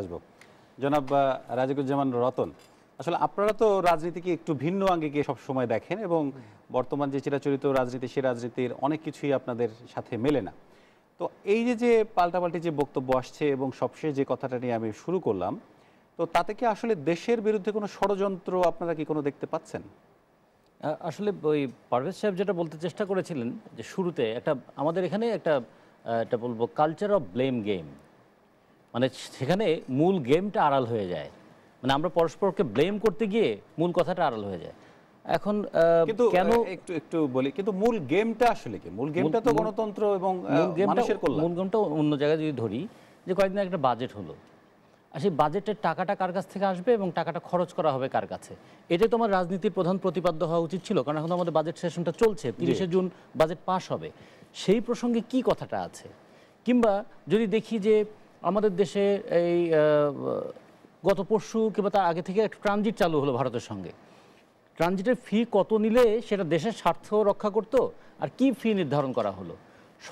আসব। জনাব রাজিকুজ্জামান রতন, আসলে আপনারা তো রাজনীতিকে একটু ভিন্ন আঙ্গিকে সব সময় দেখেন এবং বর্তমান যে চিরাচরিত রাজনীতি, সে রাজনীতির অনেক কিছুই আপনাদের সাথে মেলে না। তো এই যে যে পাল্টাপাল্টি যে বক্তব্য আসছে এবং সবশেষ যে কথাটা নিয়ে আমি শুরু করলাম, তো তাতে কি আসলে দেশের বিরুদ্ধে কোনো ষড়যন্ত্র আপনারা কি কোনো দেখতে পাচ্ছেন? আসলে ওই পারভেজ সাহেব যেটা বলতে চেষ্টা করেছিলেন যে শুরুতে একটা, আমাদের এখানে একটা এটা বলব কালচার অফ ব্লেম গেম মানে সেখানে মূল গেমটা আড়াল হয়ে যায়। মানে আমরা পরস্পরকে ব্লেম করতে গিয়ে মূল কথাটা আড়াল হয়ে যায়। এখন কিন্তু কেন একটু একটু বলি কিন্তু মূল গেমটা আসলে কি? মূল গেমটা তো গণতন্ত্র এবং মানুষের কল্যাণ। মূল গেমটা অন্য জায়গায় যদি ধরি যে কয়েকদিন একটা বাজেট হলো। আর সেই বাজেটের টাকাটা কার কাছ থেকে আসবে এবং টাকাটা খরচ করা হবে কার কাছে? এটা তোমার রাজনীতির প্রধান প্রতিপাদ্য হওয়া উচিত ছিল কারণ এখন আমাদের বাজেট সেশনটা চলছে তিরিশে জুন বাজেট পাশ হবে। সেই প্রসঙ্গে কি কথাটা আছে? কিংবা যদি দেখি যে আমাদের দেশে এই গত পরশু কিংবা তার আগে থেকে একটা ট্রানজিট চালু হলো ভারতের সঙ্গে। ট্রানজিটের ফি কত নিলে সেটা দেশের স্বার্থ রক্ষা করতো আর কি ফি নির্ধারণ করা হলো?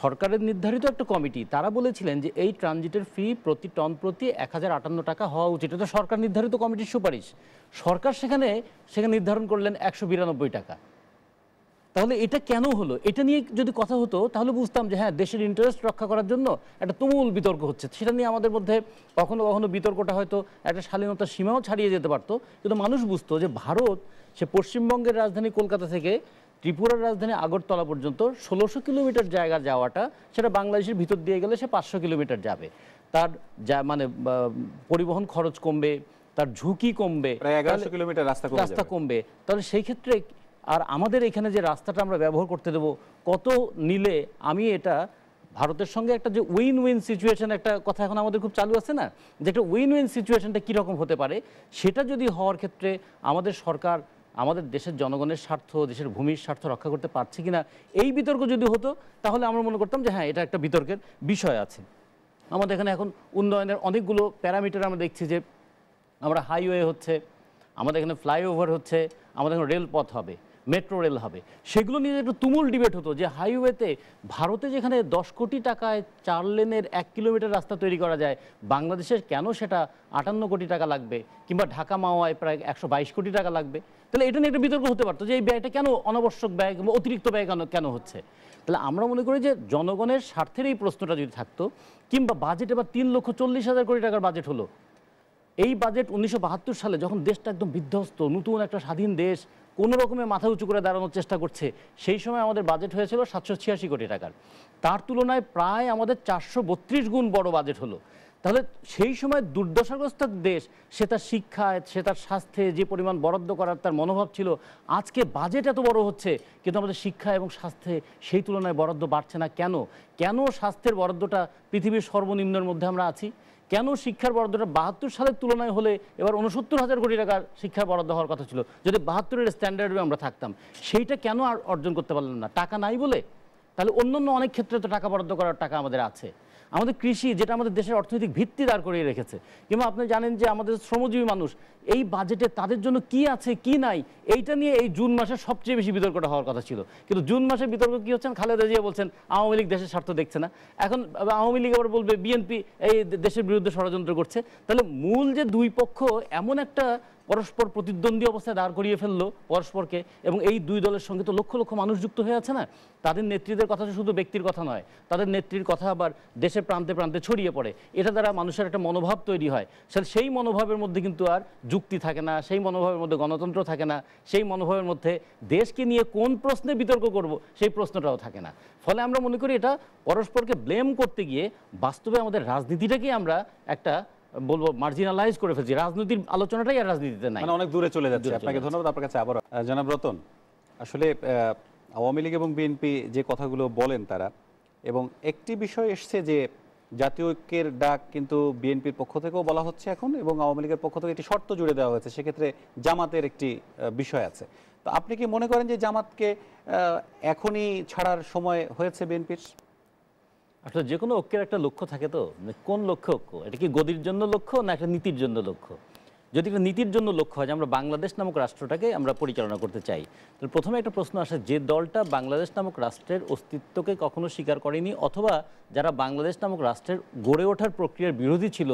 সরকারের নির্ধারিত একটা কমিটি, তারা বলেছিলেন যে এই ট্রানজিটের ফি প্রতি টন প্রতি এক হাজার আটান্ন টাকা হওয়া উচিত। এটা সরকার নির্ধারিত কমিটির সুপারিশ। সরকার সেখানে সেখানে নির্ধারণ করলেন একশো বিরানব্বই টাকা। তাহলে এটা কেন হলো? এটা নিয়ে যদি কথা হতো তাহলে বুঝতাম যে হ্যাঁ দেশের ইন্টারেস্ট রক্ষা করার জন্য একটা তুমুল বিতর্ক হচ্ছে। সেটা নিয়ে আমাদের মধ্যে কখনো কখনো বিতর্কটা হয়তো একটা শালীনতার সীমাও ছাড়িয়ে যেতে পারতো। কিন্তু মানুষ বুঝতো যে ভারত সে পশ্চিমবঙ্গের রাজধানী কলকাতা থেকে ত্রিপুরার রাজধানী আগরতলা পর্যন্ত ষোলোশো কিলোমিটার জায়গা যাওয়াটা সেটা বাংলাদেশের ভিতর দিয়ে গেলে সে পাঁচশো কিলোমিটার যাবে। তার যা মানে পরিবহন খরচ কমবে তার ঝুঁকি কমবে। রাস্তা কমবে। তাহলে সেই ক্ষেত্রে আর আমাদের এখানে যে রাস্তাটা আমরা ব্যবহার করতে দেব, কত নিলে আমি এটা ভারতের সঙ্গে একটা যে উইন উইন সিচুয়েশন একটা কথা এখন আমাদের খুব চালু আছে না? যে একটা উইন উইন সিচুয়েশনটা কীরকম হতে পারে? সেটা যদি হওয়ার ক্ষেত্রে আমাদের সরকার, আমাদের দেশের জনগণের স্বার্থ, দেশের ভূমির স্বার্থ রক্ষা করতে পারছে কিনা, এই বিতর্ক যদি হতো, তাহলে আমরা মনে করতাম যে হ্যাঁ এটা একটা বিতর্কের বিষয় আছে। আমাদের এখানে এখন উন্নয়নের অনেকগুলো প্যারামিটার আমরা দেখছি যে, আমরা হাইওয়ে হচ্ছে, আমাদের এখানে ফ্লাইওভার হচ্ছে, আমাদের এখানে রেলপথ হবে। মেট্রো রেল হবে। সেগুলো নিয়ে একটু তুমুল ডিবেট হতো যে হাইওয়েতে ভারতে যেখানে দশ কোটি টাকায় চার লেনের এক কিলোমিটার রাস্তা তৈরি করা যায় বাংলাদেশের কেন সেটা আটান্ন কোটি টাকা লাগবে কিংবা ঢাকা মাওয়ায় প্রায় একশো বাইশ কোটি টাকা লাগবে? তাহলে এটা নিয়ে একটা বিতর্ক হতে পারতো যে এই ব্যয়টা কেন অনাবশ্যক ব্যয় কিংবা অতিরিক্ত ব্যয় কেন কেন হচ্ছে? তাহলে আমরা মনে করি যে জনগণের স্বার্থের এই প্রশ্নটা যদি থাকতো কিংবা বাজেট এবার তিন লক্ষ চল্লিশ হাজার কোটি টাকার বাজেট হলো। এই বাজেট উনিশশো বাহাত্তর সালে যখন দেশটা একদম বিধ্বস্ত, নতুন একটা স্বাধীন দেশ কোনো মাথা উঁচু করে দাঁড়ানোর চেষ্টা করছে। সেই সময় আমাদের বাজেট হয়েছিল সাতশো ছিয়াশি কোটি টাকার। তার তুলনায় প্রায় আমাদের চারশো বত্রিশ গুণ বড় বাজেট হলো। তাহলে সেই সময় দুর্দশাগ্রস্ত দেশ, সে তার শিক্ষায় সে তার স্বাস্থ্যে যে পরিমাণ বরাদ্দ করার তার মনোভাব ছিল, আজকে বাজেট এত বড় হচ্ছে, কিন্তু আমাদের শিক্ষা এবং স্বাস্থ্যে সেই তুলনায় বরাদ্দ বাড়ছে না। কেন? কেন স্বাস্থ্যের বরাদ্দটা পৃথিবীর সর্বনিম্নের মধ্যে আমরা আছি? কেন শিক্ষার বরাদ্দটা বাহাত্তর সালের তুলনায় হলে এবার উনসত্তর হাজার কোটি টাকার শিক্ষার বরাদ্দ হওয়ার কথা ছিল? যদি বাহাত্তরের স্ট্যান্ডার্ডে আমরা থাকতাম, সেইটা কেন আর অর্জন করতে পারলাম না? টাকা নাই বলে? তাহলে অন্য অন্য অনেক ক্ষেত্রে তো টাকা বরাদ্দ করার টাকা আমাদের আছে। আমাদের কৃষি যেটা আমাদের দেশের অর্থনৈতিক ভিত্তি দাঁড় করিয়ে রেখেছে, কিংবা আপনি জানেন যে আমাদের শ্রমজীবী মানুষ, এই বাজেটে তাদের জন্য কি আছে, কি নাই, এইটা নিয়ে এই জুন মাসে সবচেয়ে বেশি বিতর্কটা হওয়ার কথা ছিল। কিন্তু জুন মাসে বিতর্ক কি হচ্ছেন? খালেদা জিয়া বলছেন, আওয়ামী লীগ দেশের স্বার্থ দেখছে না। এখন আওয়ামী লীগ আবার বলবে বিএনপি এই দেশের বিরুদ্ধে ষড়যন্ত্র করছে। তাহলে মূল যে দুই পক্ষ এমন একটা পরস্পর প্রতিদ্বন্দ্বী অবস্থায় দাঁড় করিয়ে ফেলল পরস্পরকে, এবং এই দুই দলের সঙ্গে তো লক্ষ লক্ষ মানুষ যুক্ত হয়ে আছে না? তাদের নেত্রীদের কথা শুধু ব্যক্তির কথা নয়, তাদের নেত্রীর কথা আবার দেশের প্রান্তে প্রান্তে ছড়িয়ে পড়ে। এটা দ্বারা মানুষের একটা মনোভাব তৈরি হয়। সেই মনোভাবের মধ্যে কিন্তু আর যুক্তি থাকে না সেই মনোভাবের মধ্যে গণতন্ত্র থাকে না সেই মনোভাবের মধ্যে দেশকে নিয়ে কোন প্রশ্নে বিতর্ক করব সেই প্রশ্নটাও থাকে না। ফলে আমরা মনে করি এটা পরস্পরকে ব্লেম করতে গিয়ে বাস্তবে আমাদের রাজনীতিটাকেই আমরা একটা বলব মার্জিনালাইজ করে ফেলছি। রাজনীতির আলোচনাটাই আর রাজনীতিতে নাই। মানে অনেক দূরে চলে যাচ্ছে। আপনাকে ধন্যবাদ। আপনার কাছে আবার জনাব রতন আসলে আহ, আওয়ামী লীগ এবং বিএনপি যে কথাগুলো বলেন তারা এবং একটি বিষয় এসছে যে জাতীয় ঐক্যের ডাক কিন্তু বিএনপির পক্ষ থেকেও বলা হচ্ছে এখন এবং আওয়ামী লীগের পক্ষ থেকে একটি শর্ত জুড়ে দেওয়া হয়েছে, সেক্ষেত্রে জামাতের একটি বিষয় আছে। তো আপনি কি মনে করেন যে জামাতকে এখনই ছাড়ার সময় হয়েছে বিএনপির? আসলে যে কোনো ঐক্যের একটা লক্ষ্য থাকে তো মানে কোন লক্ষ্য? ঐক্য এটা কি গদির জন্য লক্ষ্য না একটা নীতির জন্য লক্ষ্য? যদি একটা নীতির জন্য লক্ষ্য হয় যে আমরা বাংলাদেশ নামক রাষ্ট্রটাকে আমরা পরিচালনা করতে চাই, তাহলে প্রথমে একটা প্রশ্ন আসে, যে দলটা বাংলাদেশ নামক রাষ্ট্রের অস্তিত্বকে কখনো স্বীকার করেনি অথবা যারা বাংলাদেশ নামক রাষ্ট্রের গড়ে ওঠার প্রক্রিয়ার বিরোধী ছিল,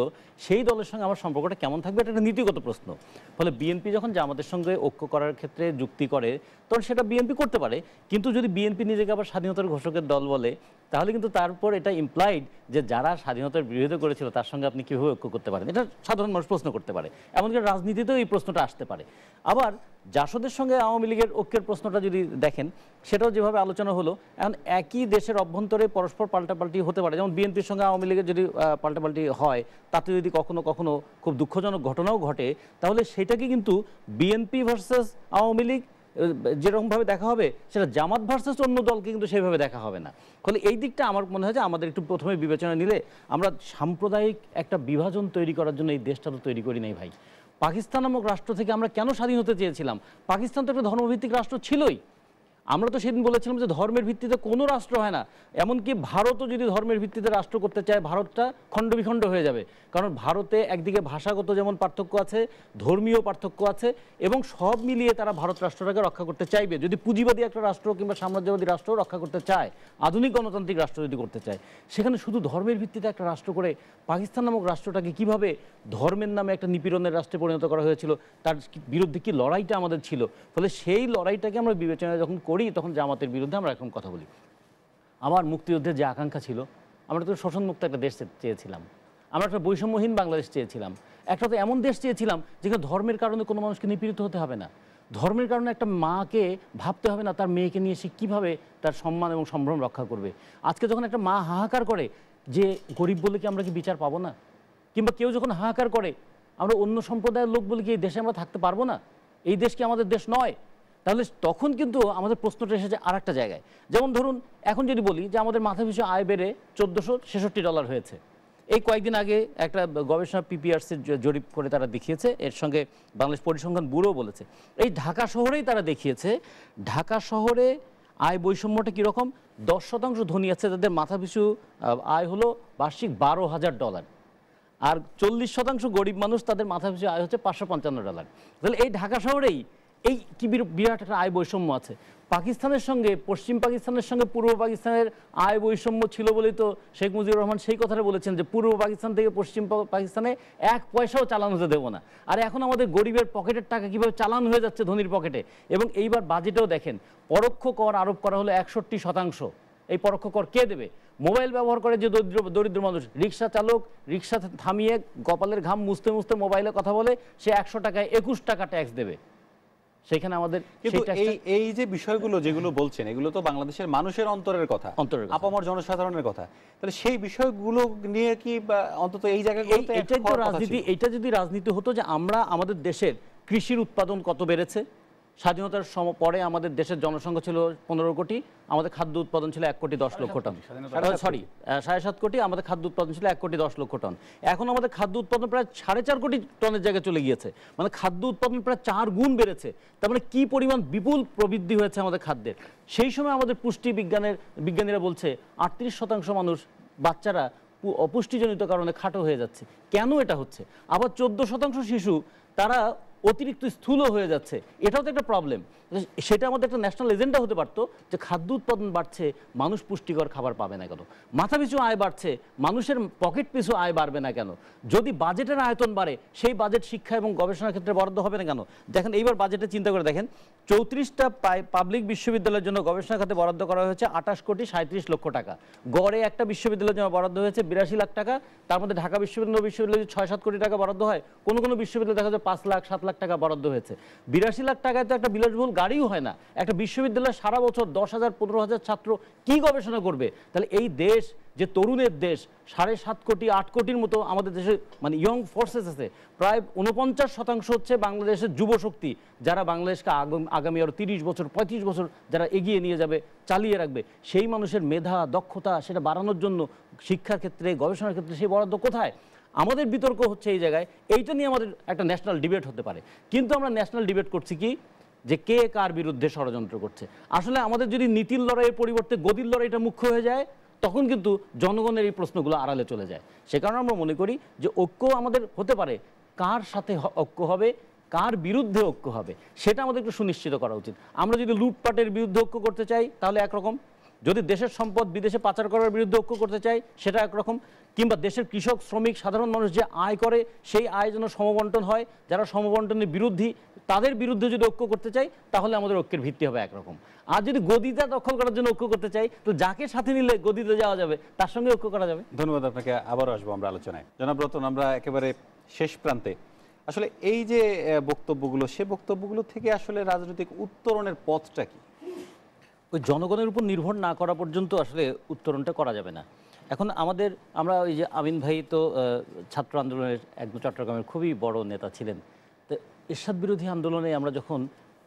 সেই দলের সঙ্গে আমার সম্পর্কটা কেমন থাকবে এটা একটা নীতিগত প্রশ্ন। ফলে বিএনপি যখন জামাতের সঙ্গে ঐক্য করার ক্ষেত্রে যুক্তি করে, তখন সেটা বিএনপি করতে পারে। কিন্তু যদি বিএনপি নিজেকে আবার স্বাধীনতার ঘোষকের দল বলে, তাহলে কিন্তু তারপর এটা ইমপ্লাইড যে যারা স্বাধীনতার বিরোধিতা করেছিল, তার সঙ্গে আপনি কীভাবে ঐক্য করতে পারেন? এটা সাধারণ মানুষ প্রশ্ন করতে পারে। এমনকি রাজনীতিতেও এই প্রশ্নটা আসতে পারে। আবার জাসদের সঙ্গে আওয়ামী লীগের ঐক্যের প্রশ্নটা যদি দেখেন, সেটাও যেভাবে আলোচনা হলো, এখন একই দেশের অভ্যন্তরে পরস্পর পাল্টাপাল্টি হতে পারে। যেমন বিএনপির সঙ্গে আওয়ামী লীগের যদি পাল্টাপাল্টি হয়, তাতে যদি কখনো কখনো খুব দুঃখজনক ঘটনাও ঘটে, তাহলে সেটাকে কিন্তু বিএনপি ভার্সেস আওয়ামী লীগ যেরকমভাবে দেখা হবে, সেটা জামাত ভার্সেস অন্য দলকে কিন্তু সেভাবে দেখা হবে না। ফলে এই দিকটা আমার মনে হয় যে আমাদের একটু প্রথমে বিবেচনা নিলে আমরা সাম্প্রদায়িক একটা বিভাজন তৈরি করার জন্য এই দেশটা তো তৈরি করি নাই ভাই। পাকিস্তান নামক রাষ্ট্র থেকে আমরা কেন স্বাধীন হতে চেয়েছিলাম? পাকিস্তান তো একটা ধর্মভিত্তিক রাষ্ট্র ছিলই। আমরা তো সেদিন বলেছিলাম যে ধর্মের ভিত্তিতে কোনো রাষ্ট্র হয় না। এমনকি ভারতও যদি ধর্মের ভিত্তিতে রাষ্ট্র করতে চায়, ভারতটা খণ্ডবিখণ্ড হয়ে যাবে। কারণ ভারতে একদিকে ভাষাগত যেমন পার্থক্য আছে, ধর্মীয় পার্থক্য আছে, এবং সব মিলিয়ে তারা ভারত রাষ্ট্রটাকে রক্ষা করতে চাইবে। যদি পুঁজিবাদী একটা রাষ্ট্র কিংবা সাম্রাজ্যবাদী রাষ্ট্র রক্ষা করতে চায়, আধুনিক গণতান্ত্রিক রাষ্ট্র যদি করতে চায়, সেখানে শুধু ধর্মের ভিত্তিতে একটা রাষ্ট্র করে পাকিস্তান নামক রাষ্ট্রটাকে কীভাবে ধর্মের নামে একটা নিপীড়নের রাষ্ট্রে পরিণত করা হয়েছিল, তার বিরুদ্ধে কি লড়াইটা আমাদের ছিল? ফলে সেই লড়াইটাকে আমরা বিবেচনা যখন করি তখন জামাতের বিরুদ্ধে আমরা এখন কথা বলি। আমার মুক্তিযুদ্ধের যে আকাঙ্ক্ষা ছিল, আমরা তো শোষণমুক্ত একটা দেশ চেয়েছিলাম। আমরা একটা বৈষম্যহীন বাংলাদেশ চেয়েছিলাম। একটা তো এমন দেশ চেয়েছিলাম, যেখানে ধর্মের কারণে কোনো মানুষকে নিপীড়িত হতে হবে না। ধর্মের কারণে একটা মাকে ভাবতে হবে না, তার মেয়েকে নিয়ে সে কীভাবে তার সম্মান এবং সম্ভ্রম রক্ষা করবে। আজকে যখন একটা মা হাহাকার করে, যে গরিব বলে কি আমরা কি বিচার পাবো না? কিংবা কেউ যখন হাহাকার করে, আমরা অন্য সম্প্রদায়ের লোক বলে কি এই দেশে আমরা থাকতে পারব না? এই দেশ কি আমাদের দেশ নয়? তাহলে তখন কিন্তু আমাদের প্রশ্নটা এসেছে আর একটা জায়গায়। যেমন ধরুন, এখন যদি বলি যে আমাদের মাথা পিছু আয় বেড়ে চোদ্দোশো ছেষট্টি ডলার হয়েছে। এই কয়েকদিন আগে একটা গবেষণা পিপিআরসির জরিপ করে তারা দেখিয়েছে, এর সঙ্গে বাংলাদেশ পরিসংখ্যান ব্যুরো বলেছে। এই ঢাকা শহরেই তারা দেখিয়েছে, ঢাকা শহরে আয় বৈষম্যটা কীরকম? দশ শতাংশ ধনী আছে, তাদের মাথা পিছু আয় হলো বার্ষিক বারো হাজার ডলার আর চল্লিশ শতাংশ গরিব মানুষ, তাদের মাথা পিছু আয় হচ্ছে পাঁচশো পঞ্চান্ন ডলার তাহলে এই ঢাকা শহরেই এই কি বিরাট একটা আয় বৈষম্য আছে। পাকিস্তানের সঙ্গে, পশ্চিম পাকিস্তানের সঙ্গে পূর্ব পাকিস্তানের আয় বৈষম্য ছিল বলেই তো শেখ মুজিবুর রহমান সেই কথাটা বলেছেন যে, পূর্ব পাকিস্তান থেকে পশ্চিম পাকিস্তানে এক পয়সাও চালান হতে দেবো না। আর এখন আমাদের গরিবের পকেটের টাকা কীভাবে চালান হয়ে যাচ্ছে ধনির পকেটে? এবং এইবার বাজেটেও দেখেন, পরোক্ষ কর আরোপ করা হলো একষট্টি শতাংশ। এই পরোক্ষ কর কে দেবে? মোবাইল ব্যবহার করে যে দরিদ্র দরিদ্র মানুষ, রিক্সা চালক, রিক্সা থামিয়ে কপালের ঘাম মুছতে মুছতে মোবাইলে কথা বলে, সে একশো টাকায় একুশ টাকা ট্যাক্স দেবে। সেখানে আমাদের কিন্তু এই এই যে বিষয়গুলো যেগুলো বলছেন এগুলো তো বাংলাদেশের মানুষের অন্তরের কথা। অন্তরের। আপামর জনসাধারণের কথা। তাহলে সেই বিষয়গুলো নিয়ে কি অন্তত এই এই জায়গাগুলোতে এটাই তো রাজনীতি এটা যদি রাজনীতি হতো যে আমরা আমাদের দেশের কৃষির উৎপাদন কত বেড়েছে স্বাধীনতার সম পরে আমাদের দেশের জনসংখ্যা ছিল পনেরো কোটি আমাদের খাদ্য উৎপাদন ছিল এক কোটি দশ লক্ষ টন। সরি সাড়ে সাত কোটি। আমাদের খাদ্য উৎপাদন ছিল এক কোটি দশ লক্ষ টন। এখন আমাদের খাদ্য উৎপাদন প্রায় সাড়ে চার কোটি টনের জায়গায় চলে গিয়েছে। মানে খাদ্য উৎপাদন প্রায় চার গুণ বেড়েছে। তার মানে কি পরিমাণ বিপুল প্রবৃদ্ধি হয়েছে আমাদের খাদ্যের? সেই সময় আমাদের পুষ্টি বিজ্ঞানের বিজ্ঞানীরা বলছে আটত্রিশ শতাংশ মানুষ বাচ্চারা অপুষ্টিজনিত কারণে খাটো হয়ে যাচ্ছে। কেন এটা হচ্ছে? আবার চোদ্দ শতাংশ শিশু তারা অতিরিক্ত স্থূল হয়ে যাচ্ছে। এটাও তো একটা প্রবলেম সেটা আমাদের একটা ন্যাশনাল এজেন্ডা হতে পারতো যে খাদ্য উৎপাদন বাড়ছে, মানুষ পুষ্টিকর খাবার পাবে না কেন। মাথা পিছু আয় বাড়ছে, মানুষের পকেট পিছু আয় বাড়বে না কেন। যদি বাজেটের আয়তন বাড়ে, সেই বাজেট শিক্ষা এবং গবেষণার ক্ষেত্রে বরাদ্দ হবে না কেন? দেখেন, এইবার বাজেটে চিন্তা করে দেখেন, চৌত্রিশটা পাবলিক বিশ্ববিদ্যালয়ের জন্য গবেষণা খাতে বরাদ্দ করা হয়েছে আঠাশ কোটি সাঁত্রিশ লক্ষ টাকা। গড়ে একটা বিশ্ববিদ্যালয়ের জন্য বরাদ্দ হয়েছে বিরাশি লাখ টাকা। তার মধ্যে ঢাকা বিশ্ববিদ্যালয় বিশ্ববিদ্যালয়ে ছয় সাত কোটি টাকা বরাদ্দ হয়। কোনো কোনো বিশ্ববিদ্যালয় দেখা যায় পাঁচ লাখ, সাত লাখ টাকা বরাদ্দ হয়েছে। বিরাশি লাখ টাকায় তো একটা বিলাসবহুল গাড়িও হয় না। একটা বিশ্ববিদ্যালয় সারা বছর দশ হাজার, পনেরো হাজার ছাত্র কি গবেষণা করবে? তাহলে এই দেশ, যে তরুণের দেশ, সাড়ে সাত কোটি, আট কোটির মতো আমাদের দেশে মানে ইয়ং ফোর্সেস আছে, প্রায় উনপঞ্চাশ শতাংশ হচ্ছে বাংলাদেশের যুবশক্তি যারা বাংলাদেশকে আগামী আরও তিরিশ বছর, পঁয়ত্রিশ বছর যারা এগিয়ে নিয়ে যাবে, চালিয়ে রাখবে, সেই মানুষের মেধা, দক্ষতা, সেটা বাড়ানোর জন্য শিক্ষার ক্ষেত্রে গবেষণার ক্ষেত্রে সেই বরাদ্দ কোথায়? আমাদের বিতর্ক হচ্ছে এই জায়গায়, এইটা নিয়ে আমাদের একটা ন্যাশনাল ডিবেট হতে পারে। কিন্তু আমরা ন্যাশনাল ডিবেট করছি কি? যে কে কার বিরুদ্ধে ষড়যন্ত্র করছে। আসলে আমাদের যদি নীতির লড়াইয়ের পরিবর্তে গদির লড়াইটা মুখ্য হয়ে যায়, তখন কিন্তু জনগণের এই প্রশ্নগুলো আড়ালে চলে যায়। সে কারণে আমরা মনে করি যে ঐক্য আমাদের হতে পারে। কার সাথে ঐক্য হবে? কার বিরুদ্ধে ঐক্য হবে? সেটা আমাদের একটু সুনিশ্চিত করা উচিত। আমরা যদি লুটপাটের বিরুদ্ধে ঐক্য করতে চাই, তাহলে একরকম। যদি দেশের সম্পদ বিদেশে পাচার করার বিরুদ্ধে ঐক্য করতে চাই, সেটা একরকম। কিংবা দেশের কৃষক শ্রমিক সাধারণ মানুষ যে আয় করে সেই আয় যেন সমবন্টন হয় যারা সমবন্টনের বিরুদ্ধী তাদের বিরুদ্ধে যদি ঐক্য করতে চাই তাহলে আমাদের ঐক্যের ভিত্তি হবে একরকম। আর যদি গদিটা দখল করার জন্য ঐক্য করতে চাই তো যাকে সাথে নিলে গদিতে যাওয়া যাবে তার সঙ্গে ঐক্য করা যাবে। ধন্যবাদ আপনাকে আবারও আসব আমরা আলোচনায়। জনাব রতন আমরা একেবারে শেষ প্রান্তে। আসলে এই যে বক্তব্যগুলো সে বক্তব্যগুলো থেকে আসলে রাজনৈতিক উত্তরণের পথটা কি? ওই জনগণের উপর নির্ভর না করা পর্যন্ত আসলে উত্তরণটা করা যাবে না। এখন আমাদের, আমরা ওই যে আমিন ভাই তো ছাত্র আন্দোলনের একদম চট্টগ্রামের খুবই বড় নেতা ছিলেন। তো এরশাদ বিরোধী আন্দোলনে আমরা যখন,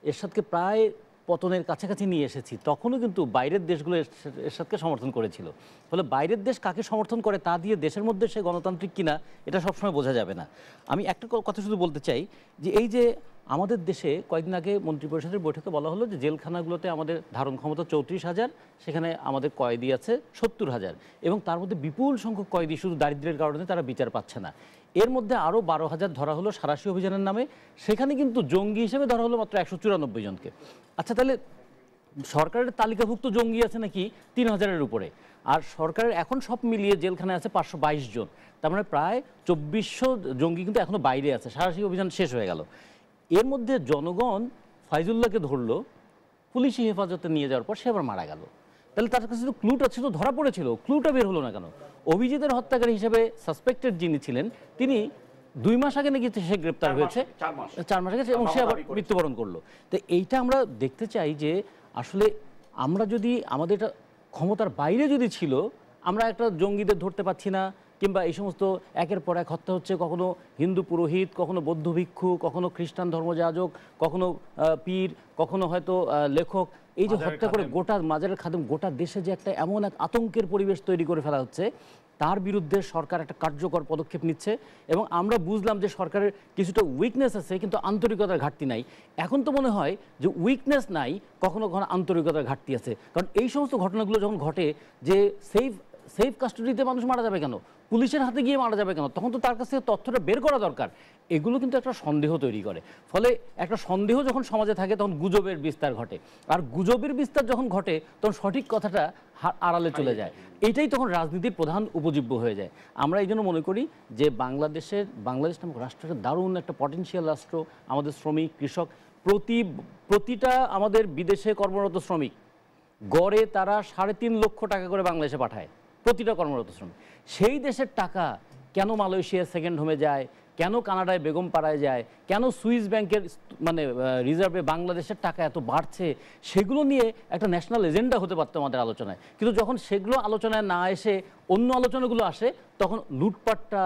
এরশাদকে প্রায় পতনের কাছাকাছি নিয়ে এসেছি, তখনও কিন্তু বাইরের দেশগুলো এরশাদ- এরশাদকে সমর্থন করেছিল। ফলে বাইরের দেশ কাকে সমর্থন করে তা দিয়ে দেশের মধ্যে সে গণতান্ত্রিক কিনা, এটা সবসময় বোঝা যাবে না। আমি একটা কথা শুধু বলতে চাই যে এই যে আমাদের দেশে কয়েকদিন আগে মন্ত্রিপরিষদের বৈঠকে বলা হলো যে জেলখানাগুলোতে আমাদের ধারণ ক্ষমতা চৌত্রিশ হাজার, সেখানে আমাদের কয়েদি আছে সত্তর হাজার এবং তার মধ্যে বিপুল সংখ্যক কয়েদি শুধু দারিদ্রের কারণে তারা বিচার পাচ্ছে না। এর মধ্যে আরও বারো হাজার ধরা হলো সারাশি অভিযানের নামে। সেখানে কিন্তু জঙ্গি হিসেবে ধরা হলো মাত্র একশো চুরানব্বই জনকে। আচ্ছা তাহলে সরকারের তালিকাভুক্ত জঙ্গি আছে নাকি তিন হাজারের উপরে? আর সরকারের এখন সব মিলিয়ে জেলখানায় আছে পাঁচশো বাইশ জন। তার মানে প্রায় চব্বিশশো জঙ্গি কিন্তু এখনও বাইরে আছে। সারাশি অভিযান শেষ হয়ে গেল। এর মধ্যে জনগণ ফাইজুল্লাহকে ধরলো, পুলিশি হেফাজতে নিয়ে যাওয়ার পর সে আবার মারা গেল। তাহলে তার কাছে তো ক্লুটা ছিল ধরা পড়েছিল। ক্লুটা বের হলো না কেন? অভিজিতের হত্যাকারী হিসেবে সাসপেক্টেড যিনি ছিলেন তিনি দুই মাস আগে নাকি সে গ্রেপ্তার হয়েছে। চার মাস। আগে এবং সে আবার মৃত্যুবরণ করল। তো এইটা আমরা দেখতে চাই যে আসলে আমরা যদি আমাদের এটা ক্ষমতার বাইরে যদি ছিল আমরা একটা জঙ্গিদের ধরতে পারছি না কিংবা এই সমস্ত একের পর এক হত্যা হচ্ছে কখনো হিন্দু পুরোহিত কখনো বৌদ্ধ ভিক্ষু কখনো খ্রিস্টান ধর্মযাজক কখনো পীর কখনো হয়তো লেখক। এই যে হত্যা করে গোটা মাজারের খাদেম গোটা দেশে যে একটা এমন এক আতঙ্কের পরিবেশ তৈরি করে ফেলা হচ্ছে তার বিরুদ্ধে সরকার একটা কার্যকর পদক্ষেপ নিচ্ছে এবং আমরা বুঝলাম যে সরকারের কিছুটা উইকনেস আছে কিন্তু আন্তরিকতার ঘাটতি নাই। এখন তো মনে হয় যে উইকনেস নাই কখনো কখনো আন্তরিকতার ঘাটতি আছে। কারণ এই সমস্ত ঘটনাগুলো যখন ঘটে যে সেফ সেফ কাস্টডিতে মানুষ মারা যাবে কেন? পুলিশের হাতে গিয়ে মারা যাবে কেন? তখন তো তার কাছ থেকে তথ্যটা বের করা দরকার। এগুলো কিন্তু একটা সন্দেহ তৈরি করে। ফলে একটা সন্দেহ যখন সমাজে থাকে, তখন গুজবের বিস্তার ঘটে। আর গুজবের বিস্তার যখন ঘটে, তখন সঠিক কথাটা আড়ালে চলে যায়। এটাই তখন রাজনীতির প্রধান উপজীব্য হয়ে যায়। আমরা এই জন্য মনে করি যে বাংলাদেশের, বাংলাদেশ নামক রাষ্ট্রটা দারুণ একটা পটেনশিয়াল রাষ্ট্র। আমাদের শ্রমিক, কৃষক, প্রতি, প্রতিটা আমাদের বিদেশে কর্মরত শ্রমিক, গড়ে তারা সাড়ে তিন লক্ষ টাকা করে বাংলাদেশে পাঠায়। প্রতিটা কর্মরত শ্রমিক। সেই দেশের টাকা কেন মালয়েশিয়া সেকেন্ড হোমে যায়? কেন কানাডায় বেগম পাড়ায় যায়? কেন সুইস ব্যাংকের মানে রিজার্ভে বাংলাদেশের টাকা এত বাড়ছে? সেগুলো নিয়ে একটা ন্যাশনাল এজেন্ডা হতে পারতো আমাদের আলোচনায়। কিন্তু যখন সেগুলো আলোচনায় না এসে অন্য আলোচনাগুলো আসে, তখন লুটপাটটা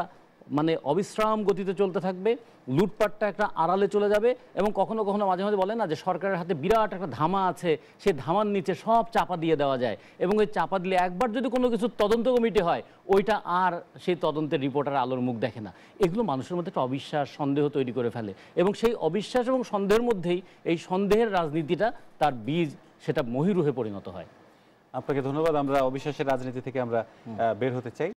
মানে অবিশ্রাম গতিতে চলতে থাকবে লুটপাটটা একটা আড়ালে চলে যাবে এবং কখনো কখনো মাঝে মাঝে বলে না যে সরকারের হাতে বিরাট একটা ধামা আছে সেই ধামার নিচে সব চাপা দিয়ে দেওয়া যায় এবং ওই চাপা দিলে একবার যদি কোনো কিছু তদন্ত কমিটি হয় ওইটা আর সেই তদন্তের রিপোর্টার আলোর মুখ দেখে না। এগুলো মানুষের মধ্যে একটা অবিশ্বাস সন্দেহ তৈরি করে ফেলে এবং সেই অবিশ্বাস এবং সন্দেহের মধ্যেই এই সন্দেহের রাজনীতিটা তার বীজ সেটা মহিরুহে পরিণত হয়। আপনাকে ধন্যবাদ আমরা অবিশ্বাসের রাজনীতি থেকে আমরা বের হতে চাই।